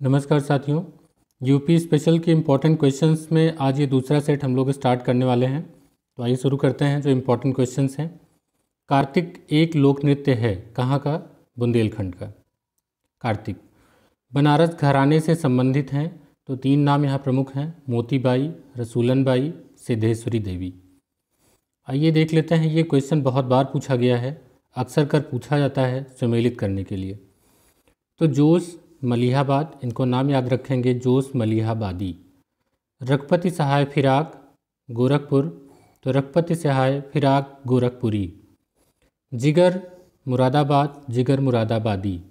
नमस्कार साथियों UP special के इम्पोर्टेंट क्वेश्चंस में आज ये दूसरा सेट हम लोग स्टार्ट करने वाले हैं। तो आइए शुरू करते हैं जो इम्पोर्टेंट क्वेश्चंस हैं। कार्तिक एक लोक नृत्य है, कहाँ का? बुंदेलखंड का। कार्तिक, बनारस घराने से संबंधित हैं तो तीन नाम यहाँ प्रमुख हैं, मोतीबाई रसूलन बाई सिद्धेश्वरी देवी। आइए देख लेते हैं, ये क्वेश्चन बहुत बार पूछा गया है, अक्सर कर पूछा जाता है सुमेलित करने के लिए। तो जोश मलिहाबाद, इनको नाम याद रखेंगे जोश मलिहाबादी। रघुपति सहाय फिराक, गोरखपुर तो रघुपति सहाय फिराक, Gorakhpuri. Jigar Moradabad, Jigar Moradabadi.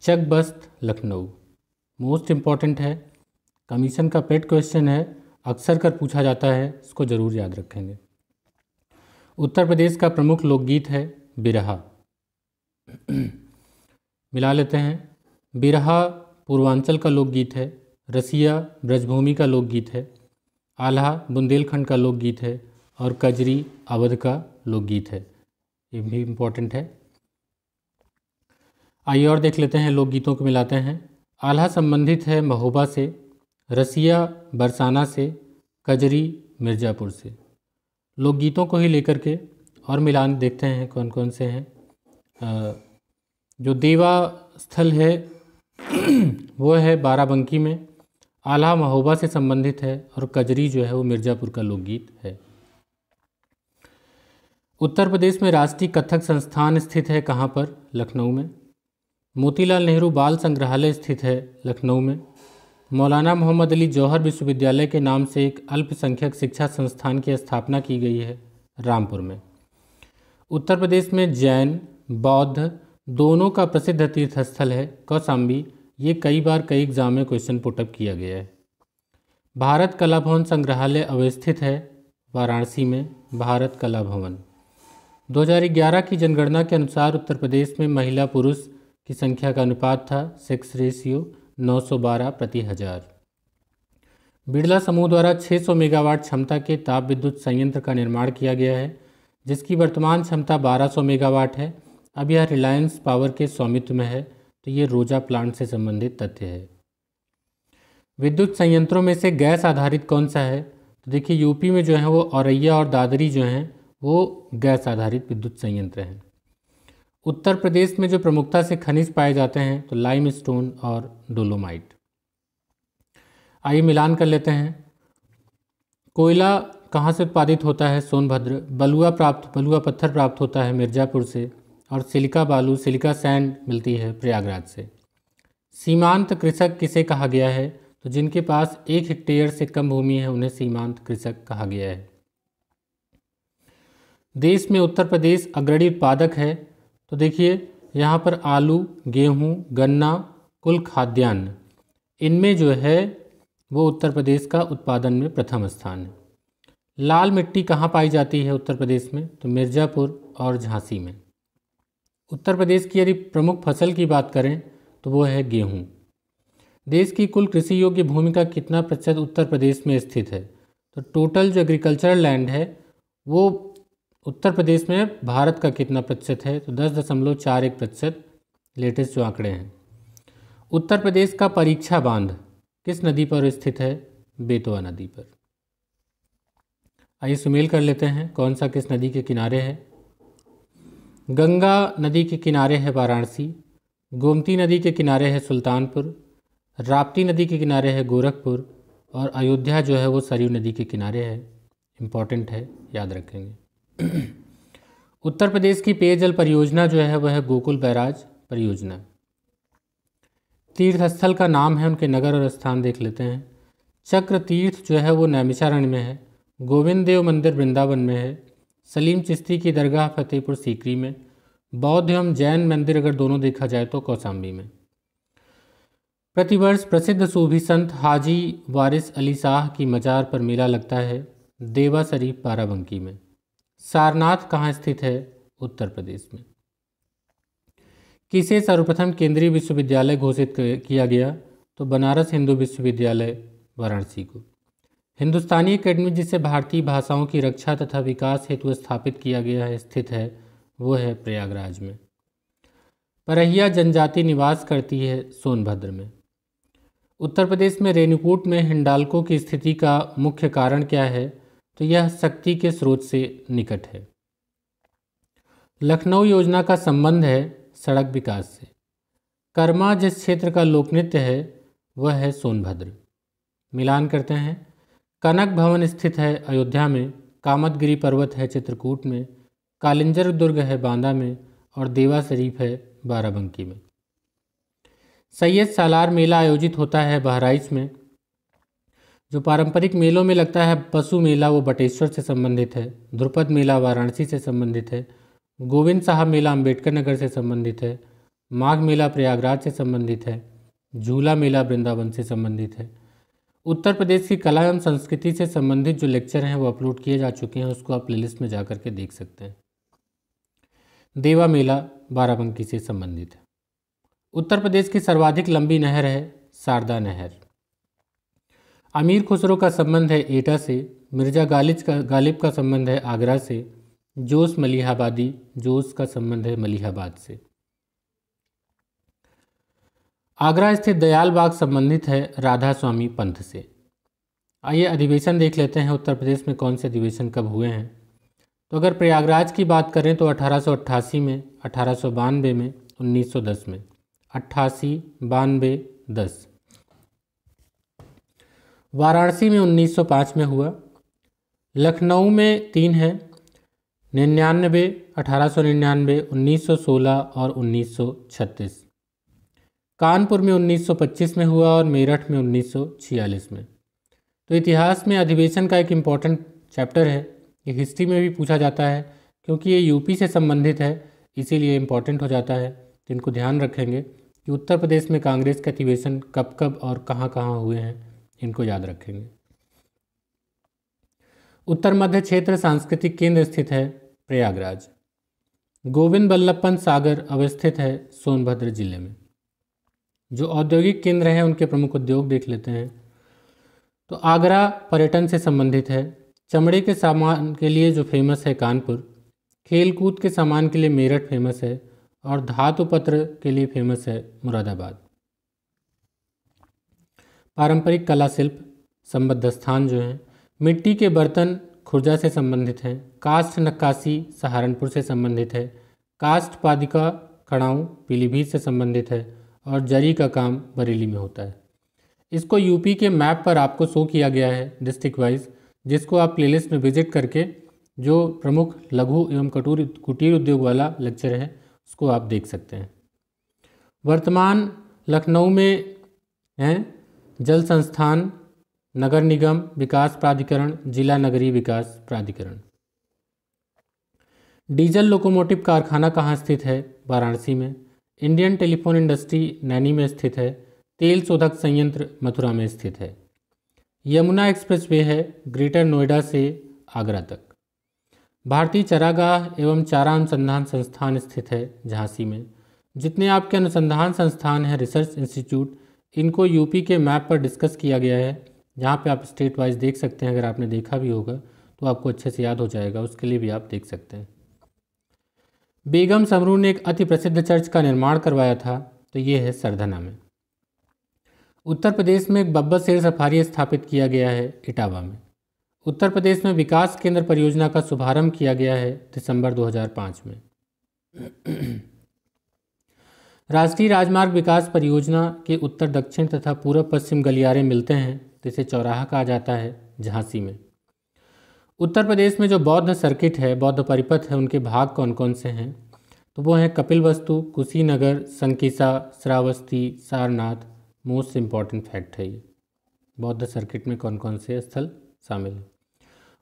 Chakbast Lucknow. Most important है। कमीशन का पेट क्वेश्चन है। अक्सर कर पूछा जाता है। इसको ज़रूर याद रखेंगे। उत्तर प्रदेश का प्रमुख लोकगीत है बिरहा। मिला लेते हैं। बिरहा पूर्वांचल का लोकगीत है, रसिया ब्रजभूमि का लोकगीत है, आल्हा बुंदेलखंड का लोकगीत है और कजरी अवध का लोकगीत है। ये भी इम्पोर्टेंट है। आइए और देख लेते हैं लोकगीतों को मिलाते हैं। आल्हा संबंधित है महोबा से, रसिया बरसाना से, कजरी मिर्ज़ापुर से। लोकगीतों को ही लेकर के और मिलान देखते हैं कौन कौन से हैं। जो देवा स्थल है वो है बाराबंकी में। आला महोबा से संबंधित है और कजरी जो है वो मिर्ज़ापुर का लोकगीत है। उत्तर प्रदेश में राष्ट्रीय कथक संस्थान स्थित है कहाँ पर? लखनऊ में। मोतीलाल नेहरू बाल संग्रहालय स्थित है लखनऊ में। मौलाना मोहम्मद अली जौहर विश्वविद्यालय के नाम से एक अल्पसंख्यक शिक्षा संस्थान की स्थापना की गई है रामपुर में। उत्तर प्रदेश में जैन, बौद्ध दोनों का प्रसिद्ध तीर्थस्थल है कौसाम्बी ये कई बार कई एग्ज़ाम में क्वेश्चन पुटअप किया गया है। भारत कला भवन संग्रहालय अवस्थित है वाराणसी में, भारत कला भवन। 2011 की जनगणना के अनुसार उत्तर प्रदेश में महिला पुरुष की संख्या का अनुपात था सेक्स रेशियो 912 प्रति हज़ार। बिड़ला समूह द्वारा 600 मेगावाट क्षमता के ताप विद्युत संयंत्र का निर्माण किया गया है, जिसकी वर्तमान क्षमता 1200 मेगावाट है। अब यह रिलायंस पावर के स्वामित्व में है तो ये रोजा प्लांट से संबंधित तथ्य है। विद्युत संयंत्रों में से गैस आधारित कौन सा है? तो देखिए, यूपी में जो है वो औरैया और दादरी जो हैं, वो गैस आधारित विद्युत संयंत्र हैं। उत्तर प्रदेश में जो प्रमुखता से खनिज पाए जाते हैं तो लाइम स्टोन और डोलोमाइट। आइए मिलान कर लेते हैं। कोयला कहाँ से उत्पादित होता है? सोनभद्र। बलुआ प्राप्त, बलुआ पत्थर प्राप्त होता है मिर्ज़ापुर से। और सिलिका बालू, सिलिका सैंड मिलती है प्रयागराज से। सीमांत कृषक किसे कहा गया है? तो जिनके पास एक हेक्टेयर से कम भूमि है, उन्हें सीमांत कृषक कहा गया है। देश में उत्तर प्रदेश अग्रणी उत्पादक है। तो देखिए, यहाँ पर आलू, गेहूँ, गन्ना, कुल खाद्यान्न, इनमें जो है, वो उत्तर प्रदेश का उत्पादन में प्रथम स्थान है। लाल मिट्टी कहाँ पाई जाती है उत्तर प्रदेश में? तो मिर्ज़ापुर और झांसी में। उत्तर प्रदेश की यदि प्रमुख फ़सल की बात करें तो वो है गेहूँ। देश की कुल कृषि योग्य भूमि का कितना प्रतिशत उत्तर प्रदेश में स्थित है? तो टोटल जो एग्रीकल्चरल लैंड है, वो उत्तर प्रदेश में, भारत का कितना प्रतिशत है? तो दस दशमलव चार एक प्रतिशत लेटेस्ट जो आंकड़े हैं। उत्तर प्रदेश का परीक्षा बाँध किस नदी पर स्थित है? बेतवा नदी पर। आइए सुमेल कर लेते हैं, कौन सा किस नदी के किनारे है? गंगा नदी के किनारे है वाराणसी, गोमती नदी के किनारे है सुल्तानपुर, राप्ती नदी के किनारे है गोरखपुर और अयोध्या जो है वो सरयू नदी के किनारे है। इंपॉर्टेंट है, याद रखेंगे। उत्तर प्रदेश की पेयजल परियोजना जो है वह है गोकुल बैराज परियोजना। तीर्थ स्थल का नाम है, उनके नगर और स्थान देख लेते हैं। चक्र तीर्थ जो है वो नैमिषारण्य में है गोविंद देव मंदिर वृंदावन में है सलीम चिश्ती की दरगाह फतेहपुर सीकरी में, बौद्ध एवं जैन मंदिर अगर दोनों देखा जाए तो कौसाम्बी में। प्रतिवर्ष प्रसिद्ध सूफी संत हाजी वारिस अली शाह की मजार पर मेला लगता है देवा शरीफ बाराबंकी में। सारनाथ कहाँ स्थित है? उत्तर प्रदेश में। किसे सर्वप्रथम केंद्रीय विश्वविद्यालय घोषित किया गया? तो बनारस हिंदू विश्वविद्यालय, वाराणसी को। हिंदुस्तानी अकेडमी जिसे भारतीय भाषाओं की रक्षा तथा विकास हेतु स्थापित किया गया है, स्थित है, वो है प्रयागराज में। परहिया जनजाति निवास करती है सोनभद्र में। उत्तर प्रदेश में रेणुकूट में हिंडाल्को की स्थिति का मुख्य कारण क्या है तो यह शक्ति के स्रोत से निकट है। लखनऊ योजना का संबंध है सड़क विकास से। कर्मा जिस क्षेत्र का लोकनृत्य है, वह है सोनभद्र। मिलान करते हैं। कनक भवन स्थित है अयोध्या में, कामतगिरी पर्वत है चित्रकूट में, कालिंजर दुर्ग है बांदा में और देवा शरीफ है बाराबंकी में। सैयद सालार मेला आयोजित होता है बहराइच में, जो पारंपरिक मेलों में लगता है पशु मेला, वो बटेश्वर से संबंधित है ध्रुपद मेला वाराणसी से संबंधित है, गोविंद साहब मेला अंबेडकर नगर से संबंधित है, माघ मेला प्रयागराज से संबंधित है, झूला मेला वृंदावन से संबंधित है। उत्तर प्रदेश की कला एवं संस्कृति से संबंधित जो लेक्चर हैं वो अपलोड किए जा चुके हैं, उसको आप प्लेलिस्ट में जा कर के देख सकते हैं। देवा मेला, बाराबंकी से संबंधित है। उत्तर प्रदेश की सर्वाधिक लंबी नहर है, शारदा नहर। अमीर खुसरो का संबंध है एटा से, मिर्ज़ा गालिब का गालिब का संबंध है आगरा से, जोश मलिहाबादी, जोश का संबंध है मलिहाबाद से। आगरा स्थित दयाल बाग संबंधित है राधा स्वामी पंथ से। आइए अधिवेशन देख लेते हैं, उत्तर प्रदेश में कौन से अधिवेशन कब हुए हैं। तो अगर प्रयागराज की बात करें तो अठारह सौ अट्ठासी में, अठारह सौ बानवे में 1910 में। अट्ठासी बानवे दस। वाराणसी में 1905 में हुआ। लखनऊ में तीन है, निन्यानवे, अठारह सौ निन्यानवे, उन्नीस सौ सोलह और 1936 कानपुर में 1925 में हुआ और मेरठ में 1946 में। तो इतिहास में अधिवेशन का एक इंपॉर्टेंट चैप्टर है। ये हिस्ट्री में भी पूछा जाता है, क्योंकि ये यूपी से संबंधित है, इसीलिए इंपॉर्टेंट हो जाता है। तो इनको ध्यान रखेंगे कि उत्तर प्रदेश में कांग्रेस के अधिवेशन कब कब और कहाँ कहाँ हुए हैं, इनको याद रखेंगे। उत्तर मध्य क्षेत्र सांस्कृतिक केंद्र स्थित है प्रयागराज। गोविंद बल्लभ पंत सागर अवस्थित है सोनभद्र ज़िले में। जो औद्योगिक केंद्र हैं, उनके प्रमुख उद्योग देख लेते हैं। तो आगरा पर्यटन से संबंधित है। चमड़े के सामान के लिए जो फ़ेमस है कानपुर। खेलकूद के सामान के लिए मेरठ फ़ेमस है और धातु पत्र के लिए फ़ेमस है मुरादाबाद। पारंपरिक कला शिल्प संबद्ध स्थान जो हैं, मिट्टी के बर्तन खुर्जा से संबंधित हैं, कास्ट नक्काशी सहारनपुर से संबंधित है, कास्ट पादिका खड़ाऊँ पीलीभीत से संबंधित है और जरी का काम बरेली में होता है। इसको यूपी के मैप पर आपको शो किया गया है डिस्ट्रिक्ट वाइज जिसको आप प्लेलिस्ट में विज़िट करके जो प्रमुख लघु एवं कटूर, कुटीर उद्योग वाला लेक्चर है, उसको आप देख सकते हैं। वर्तमान लखनऊ में हैं जल संस्थान, नगर निगम, विकास प्राधिकरण, जिला नगरीय विकास प्राधिकरण। डीजल लोकोमोटिव कारखाना कहाँ स्थित है? वाराणसी में। इंडियन टेलीफोन इंडस्ट्री नैनी में स्थित है, तेल शोधक संयंत्र मथुरा में स्थित है। यमुना एक्सप्रेसवे है, ग्रेटर नोएडा से आगरा तक। भारतीय चरागाह एवं चारा अनुसंधान संस्थान स्थित है झांसी में। जितने आपके अनुसंधान संस्थान हैं, रिसर्च इंस्टीट्यूट, इनको यूपी के मैप पर डिस्कस किया गया है। जहाँ पे आप स्टेट वाइज देख सकते हैं, अगर आपने देखा भी होगा तो आपको अच्छे से याद हो जाएगा, उसके लिए भी आप देख सकते हैं। बेगम समरू ने एक अति प्रसिद्ध चर्च का निर्माण करवाया था तो ये है सरधना में। उत्तर प्रदेश में एक बब्बर शेर सफारी स्थापित किया गया है इटावा में। उत्तर प्रदेश में विकास केंद्र परियोजना का शुभारंभ किया गया है दिसंबर 2005 में। राष्ट्रीय राजमार्ग विकास परियोजना के उत्तर दक्षिण तथा पूर्व पश्चिम गलियारे मिलते हैं जिसे चौराहा कहा जाता है झांसी में। उत्तर प्रदेश में जो बौद्ध सर्किट है, बौद्ध परिपथ है, उनके भाग कौन कौन से हैं? तो वो हैं Kapilvastu, Kushinagar, Sankisa, Shravasti, Sarnath. Most important fact है ये। बौद्ध सर्किट में कौन कौन से स्थल शामिल हैं?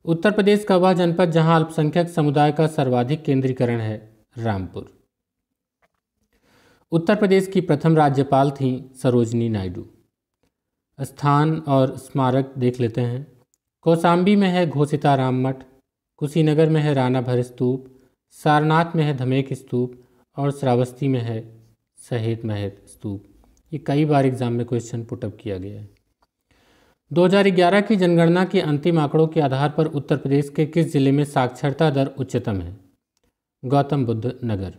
उत्तर प्रदेश का वह जनपद जहाँ अल्पसंख्यक समुदाय का सर्वाधिक केंद्रीकरण है, रामपुर। उत्तर प्रदेश की प्रथम राज्यपाल थी सरोजनी नायडू। स्थान और स्मारक देख लेते हैं। कौसाम्बी में है घोषिता राम मठ, कुशीनगर में है राना भर स्तूप, सारनाथ में है धमेक स्तूप और श्रावस्ती में है सहेत महेत स्तूप। ये कई बार एग्ज़ाम में क्वेश्चन पुटअप किया गया है। 2011 की जनगणना के अंतिम आंकड़ों के आधार पर उत्तर प्रदेश के किस ज़िले में साक्षरता दर उच्चतम है? गौतम बुद्ध नगर।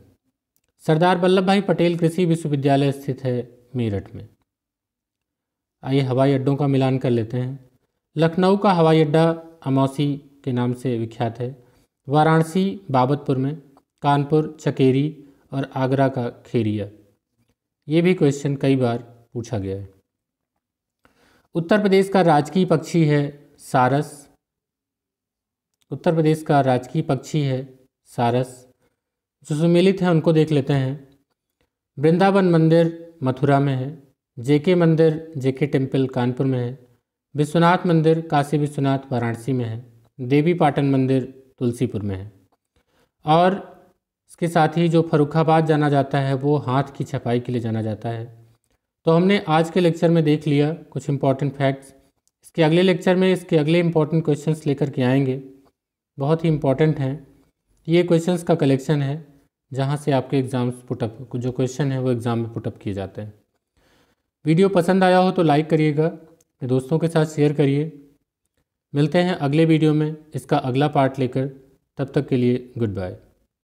सरदार वल्लभ भाई पटेल कृषि विश्वविद्यालय स्थित है मेरठ में। आइए हवाई अड्डों का मिलान कर लेते हैं। लखनऊ का हवाई अड्डा अमौसी के नाम से विख्यात है। वाराणसी बाबतपुर में, कानपुर, चकेरी और आगरा का खेरिया। ये भी क्वेश्चन कई बार पूछा गया है। उत्तर प्रदेश का राजकीय पक्षी है सारस। उत्तर प्रदेश का राजकीय पक्षी है सारस। जो सुमेलित हैं, उनको देख लेते हैं। वृंदावन मंदिर मथुरा में है। जेके मंदिर, जेके टेंपल कानपुर में है। विश्वनाथ मंदिर काशी विश्वनाथ वाराणसी में है। देवी पाटन मंदिर तुलसीपुर में है। और इसके साथ ही जो फरुखाबाद जाना जाता है, वो हाथ की छपाई के लिए जाना जाता है। तो हमने आज के लेक्चर में देख लिया कुछ इंपॉर्टेंट फैक्ट्स इसके अगले लेक्चर में इसके अगले इंपॉर्टेंट क्वेश्चंस लेकर के आएँगे। बहुत ही इंपॉर्टेंट हैं। ये क्वेश्चंस का कलेक्शन है, जहाँ से आपके एग्ज़ाम्स पुटअप जो क्वेश्चन है, वो एग्ज़ाम में पुटअप किए जाते हैं। वीडियो पसंद आया हो तो लाइक करिएगा। अपने दोस्तों के साथ शेयर करिए। मिलते हैं अगले वीडियो में। इसका अगला पार्ट लेकर। तब तक के लिए गुड बाय